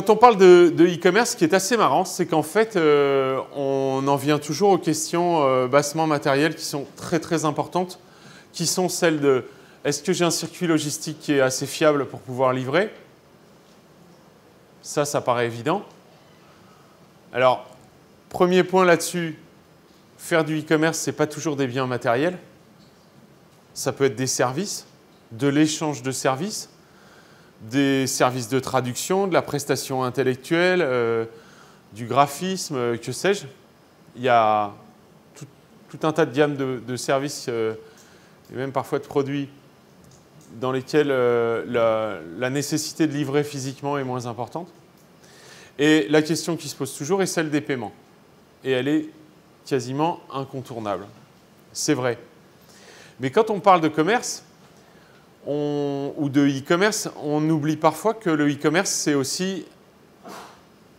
Quand on parle de e-commerce, ce qui est assez marrant, c'est qu'en fait, euh, on en vient toujours aux questions euh, bassement matérielles qui sont très très importantes, qui sont celles de est-ce que j'ai un circuit logistique qui est assez fiable pour pouvoir livrer? Ça, ça paraît évident. Alors, premier point là-dessus, faire du e-commerce, ce n'est pas toujours des biens matériels. Ça peut être des services, de l'échange de services des services de traduction, de la prestation intellectuelle, euh, du graphisme, euh, que sais-je. Il y a tout, un tas de gammes de, services euh, et même parfois de produits dans lesquels la, nécessité de livrer physiquement est moins importante. Et la question qui se pose toujours est celle des paiements. Et elle est quasiment incontournable. C'est vrai. Mais quand on parle de commerce, ou de e-commerce, on oublie parfois que le e-commerce, c'est aussi,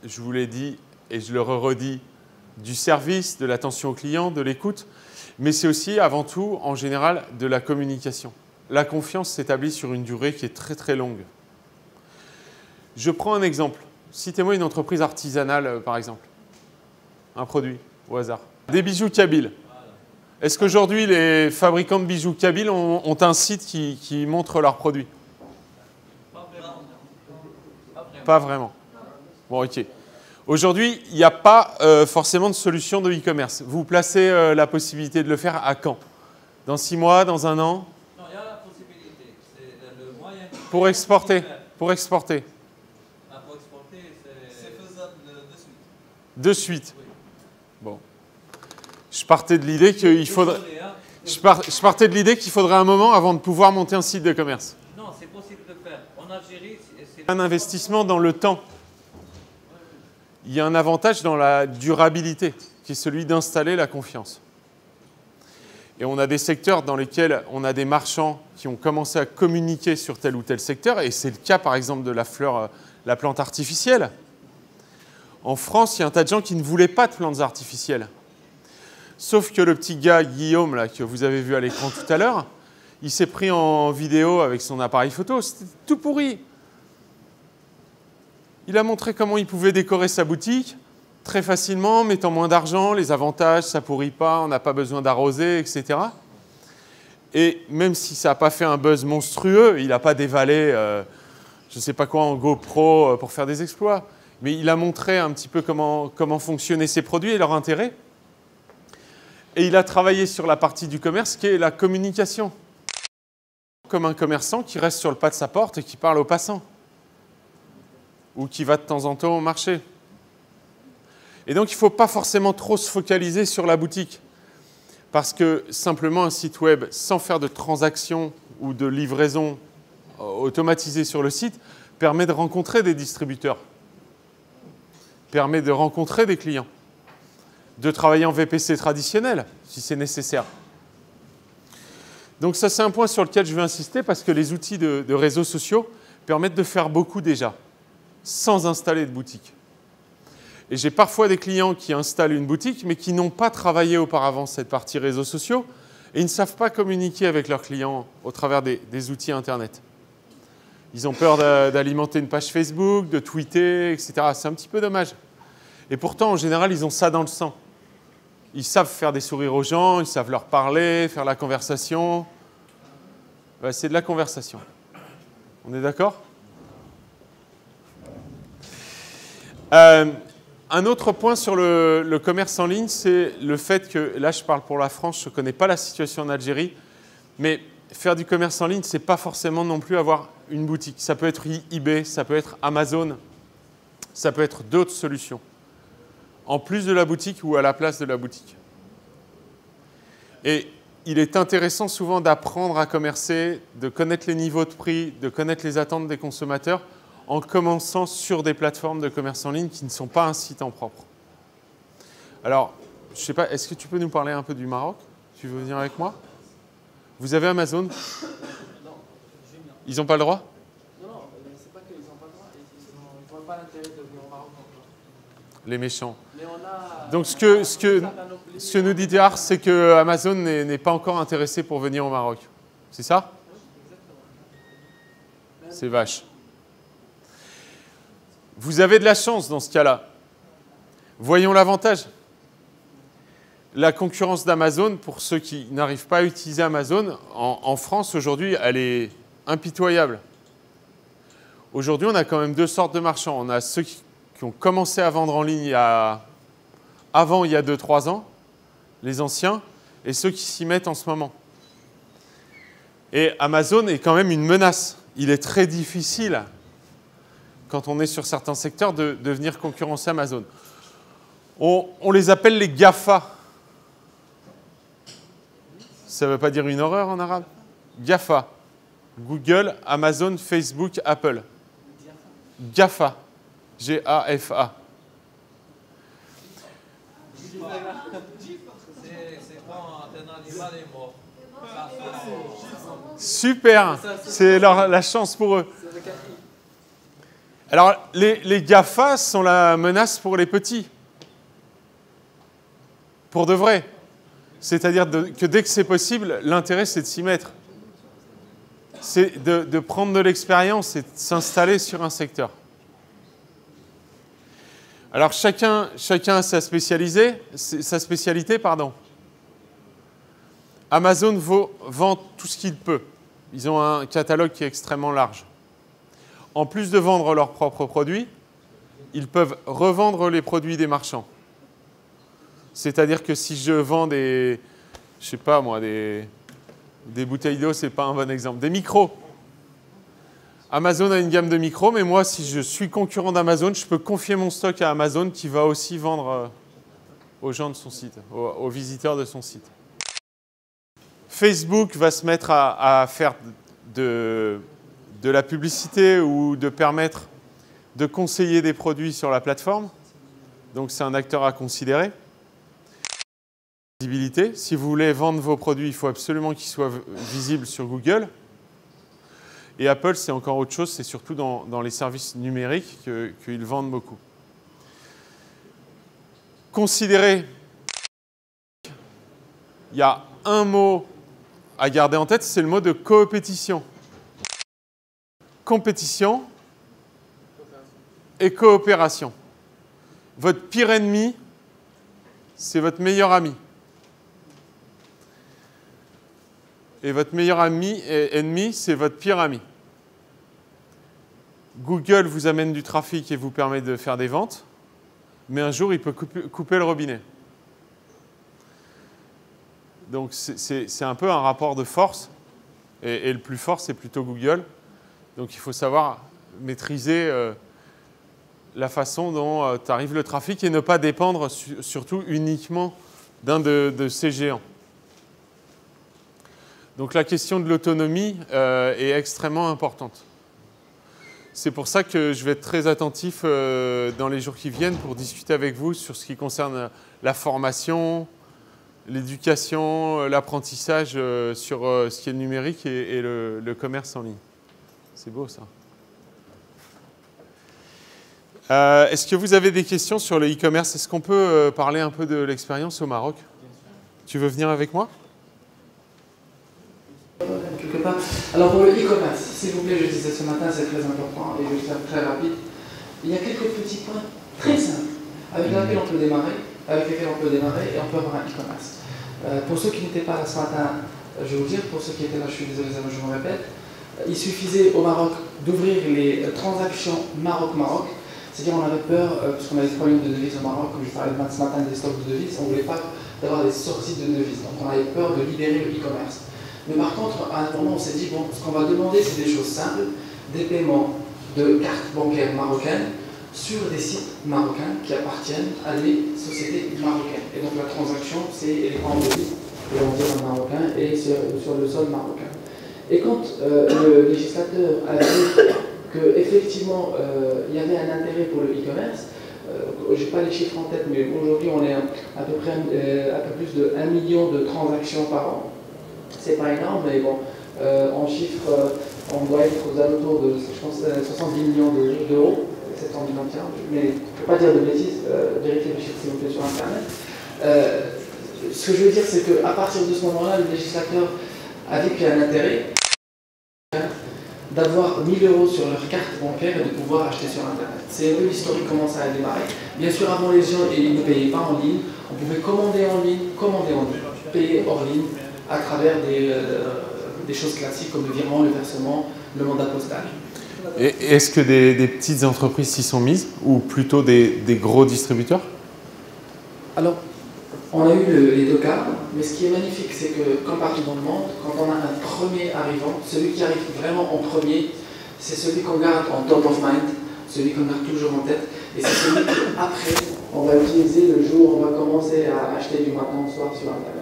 je vous l'ai dit et je le redis, du service, de l'attention au client, de l'écoute, mais c'est aussi avant tout, en général, de la communication. La confiance s'établit sur une durée qui est très très longue. Je prends un exemple. Citez-moi une entreprise artisanale, euh, par exemple. Un produit, au hasard. Des bijoux Kabyle. Est-ce qu'aujourd'hui, les fabricants de bijoux Kabyle ont, un site qui, montre leurs produits? Pas vraiment. Bon, ok. Aujourd'hui, il n'y a pas euh, forcément de solution de e-commerce. Vous placez euh, la possibilité de le faire à quand? Dans six mois Dans un an? Non, il y a la possibilité. Le moyen pour exporter Pour exporter. Ah, pour exporter, c'est faisable de suite. De suite je partais de l'idée qu'il faudrait. Je, partais de l'idée qu'il faudrait un moment avant de pouvoir monter un site de commerce. Non, c'est possible de faire. En Algérie, c'est un investissement dans le temps. Il y a un avantage dans la durabilité, qui est celui d'installer la confiance. Et on a des secteurs dans lesquels on a des marchands qui ont commencé à communiquer sur tel ou tel secteur, et c'est le cas par exemple de la fleur, euh, la plante artificielle. En France, il y a un tas de gens qui ne voulaient pas de plantes artificielles. Sauf que le petit gars, Guillaume, là, que vous avez vu à l'écran tout à l'heure, il s'est pris en vidéo avec son appareil photo. C'était tout pourri. Il a montré comment il pouvait décorer sa boutique très facilement, mettant moins d'argent, les avantages, ça pourrit pas, on n'a pas besoin d'arroser, etc. Et même si ça n'a pas fait un buzz monstrueux, il n'a pas dévalé, euh, je ne sais pas quoi, en GoPro euh, pour faire des exploits. Mais il a montré un petit peu comment, comment fonctionnaient ses produits et leur intérêt. Et il a travaillé sur la partie du commerce qui est la communication. Comme un commerçant qui reste sur le pas de sa porte et qui parle aux passants. Ou qui va de temps en temps au marché. Et donc il ne faut pas forcément trop se focaliser sur la boutique. Parce que simplement un site web sans faire de transaction ou de livraison euh, automatisée sur le site permet de rencontrer des distributeurs, permet de rencontrer des clients de travailler en VPC traditionnel, si c'est nécessaire. Donc ça, c'est un point sur lequel je veux insister parce que les outils de, réseaux sociaux permettent de faire beaucoup déjà, sans installer de boutique. Et j'ai parfois des clients qui installent une boutique, mais qui n'ont pas travaillé auparavant cette partie réseaux sociaux, et ils ne savent pas communiquer avec leurs clients au travers des, des outils Internet. Ils ont peur d'alimenter une page Facebook, de tweeter, etc. C'est un petit peu dommage. Et pourtant, en général, ils ont ça dans le sang. Ils savent faire des sourires aux gens, ils savent leur parler, faire la conversation. c'est de la conversation. On est d'accord? Euh, Un autre point sur le, commerce en ligne, c'est le fait que, là je parle pour la France, je ne connais pas la situation en Algérie, mais faire du commerce en ligne, ce n'est pas forcément non plus avoir une boutique. Ça peut être eBay, ça peut être Amazon, ça peut être d'autres solutions en plus de la boutique ou à la place de la boutique. Et il est intéressant souvent d'apprendre à commercer, de connaître les niveaux de prix, de connaître les attentes des consommateurs en commençant sur des plateformes de commerce en ligne qui ne sont pas un site en propre. Alors, je ne sais pas, est-ce que tu peux nous parler un peu du Maroc? Tu veux venir avec moi? Vous avez Amazon? Ils n'ont pas le droit? Non, non, c'est pas qu'ils n'ont pas le droit, ils ne voient pas l'intérêt de venir au Maroc Les méchants. Donc ce que, ce que, ce que nous dit Diar, c'est que Amazon n'est pas encore intéressé pour venir au Maroc. C'est ça? C'est vache. Vous avez de la chance dans ce cas-là. Voyons l'avantage. La concurrence d'Amazon, pour ceux qui n'arrivent pas à utiliser Amazon, en, en France aujourd'hui, elle est impitoyable. Aujourd'hui, on a quand même deux sortes de marchands. On a ceux qui, qui ont commencé à vendre en ligne avant, il y a 2-3 ans, les anciens, et ceux qui s'y mettent en ce moment. Et Amazon est quand même une menace. Il est très difficile, quand on est sur certains secteurs, de, venir concurrencer Amazon. On, on les appelle les GAFA. Ça ne veut pas dire une horreur en arabe? GAFA. Google, Amazon, Facebook, Apple. GAFA. G-A-F-A. Super, c'est la chance pour eux. Alors, les, GAFA sont la menace pour les petits. Pour de vrai. C'est-à-dire que dès que c'est possible, l'intérêt, c'est de s'y mettre. C'est de, de prendre de l'expérience et de s'installer sur un secteur. Alors, chacun, chacun a sa, sa spécialité. Pardon. Amazon vaut- vend tout ce qu'il peut. Ils ont un catalogue qui est extrêmement large. En plus de vendre leurs propres produits, ils peuvent revendre les produits des marchands. C'est-à-dire que si je vends des, je sais pas moi, des, des bouteilles d'eau, c'est pas un bon exemple, des micros. Amazon a une gamme de micros, mais moi, si je suis concurrent d'Amazon, je peux confier mon stock à Amazon qui va aussi vendre euh, aux gens de son site, aux, visiteurs de son site. Facebook va se mettre à, faire de, de la publicité ou de permettre de conseiller des produits sur la plateforme. Donc c'est un acteur à considérer. Visibilité. Si vous voulez vendre vos produits, il faut absolument qu'ils soient visibles sur Google. Et Apple, c'est encore autre chose, c'est surtout dans, les services numériques que- qu'ils vendent beaucoup. Considérez, il y a un mot à garder en tête, c'est le mot de coopétition. Compétition et coopération. Votre pire ennemi, c'est votre meilleur ami. Et votre meilleur ami, ennemi, c'est votre pire ami. Google vous amène du trafic et vous permet de faire des ventes, mais un jour, il peut couper, le robinet. Donc, c'est- un peu un rapport de force, et, le plus fort, c'est plutôt Google. Donc, il faut savoir maîtriser euh, la façon dont tu arrives le trafic et ne pas dépendre su- surtout uniquement d'un de ces géants. Donc la question de l'autonomie euh, est extrêmement importante. C'est pour ça que je vais être très attentif euh, dans les jours qui viennent pour discuter avec vous sur ce qui concerne la formation, l'éducation, euh, l'apprentissage euh, sur ce qui est le numérique et, et le, le commerce en ligne. C'est beau ça. Est-ce que vous avez des questions sur le e-commerce? Est-ce qu'on peut parler un peu de l'expérience au Maroc? Tu veux venir avec moi? Alors pour le e-commerce, s'il vous plaît, je disais ce matin, c'est très important et je vais faire très rapide. Il y a quelques petits points très simples avec lesquels on peut démarrer, avec lesquels on peut démarrer et on peut avoir un e-commerce. Euh, pour ceux qui n'étaient pas là ce matin, je vais vous dire, pour ceux qui étaient là, je suis désolé, je me répète, il suffisait au Maroc d'ouvrir les euh, transactions Maroc-Maroc. C'est-à-dire on avait peur, euh, parce qu'on avait des problèmes de devises au Maroc, comme je parlais ce matin des stocks de devises, on ne voulait pas d'avoir des sorties de devises. Donc on avait peur de libérer le e-commerce. Mais par contre, à un moment, on s'est dit, bon, ce qu'on va demander, c'est des choses simples, des paiements de cartes bancaires marocaines sur des sites marocains qui appartiennent à des sociétés marocaines. Et donc la transaction, c'est en devise, et on dit en marocain, et sur, sur le sol marocain. Et quand euh, le législateur a dit qu'effectivement, euh, il y avait un intérêt pour le e-commerce, euh, je n'ai pas les chiffres en tête, mais aujourd'hui, on est à peu près un peu plus de 1 million de transactions par an c'est pas énorme, mais bon, euh, en chiffres, euh, on doit être aux alentours de, je pense, euh, 70 millions de- d'euros, 700 millions tiens, mais je ne peux pas dire de bêtises, euh, vérifiez les chiffres s'il vous plaît sur Internet. Euh, ce que je veux dire, c'est qu'à partir de ce moment-là, le législateur a vu qu'il y a un intérêt. d'avoir 1000 euros sur leur carte bancaire et de pouvoir acheter sur Internet. C'est un peu l'historique comment ça a démarré. Bien sûr, avant les gens ils ne payaient pas en ligne. On pouvait commander en ligne, commander en ligne, payer hors ligne à travers des, euh, des choses classiques comme le virement, le versement, le mandat postal. Est-ce que des, des petites entreprises s'y sont mises ou plutôt des, des gros distributeurs? Alors, on a eu le- les deux cas, mais ce qui est magnifique, c'est que, comme partout dans le monde, quand on a un premier arrivant, celui qui arrive vraiment en premier, c'est celui qu'on garde en top of mind, celui qu'on garde toujours en tête, et c'est celui qu'après, on va utiliser le jour où on va commencer à acheter du matin au soir sur Internet.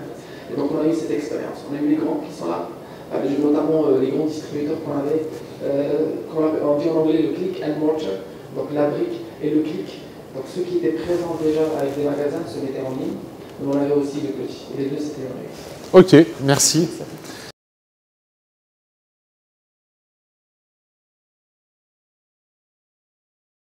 Et donc, on a eu cette expérience. On a eu les grands qui sont là, avec notamment euh, les grands distributeurs qu'on avait, euh, qu'on on dit en anglais le click and mortar, donc la brique et le click. Donc ceux qui étaient présents déjà avec des magasins se mettaient en ligne, mais on avait aussi les petits. Et les deux, c'était. Ok, merci.